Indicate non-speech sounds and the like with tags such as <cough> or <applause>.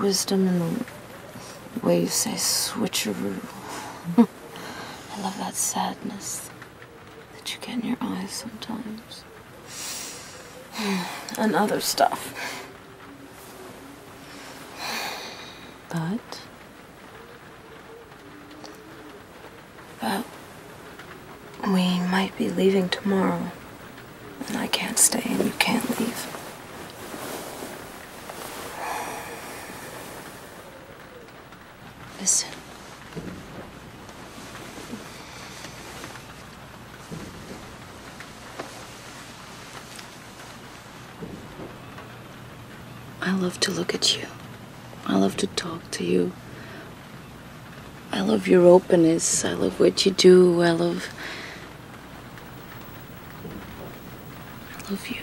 wisdom and the way you say switcheroo. <laughs> I love that sadness that you get in your eyes sometimes. <sighs> And other stuff. But. But. We might be leaving tomorrow. And I can't stay and you can't leave. Listen. I love to look at you. I love to talk to you. I love your openness. I love what you do. I love. I love you.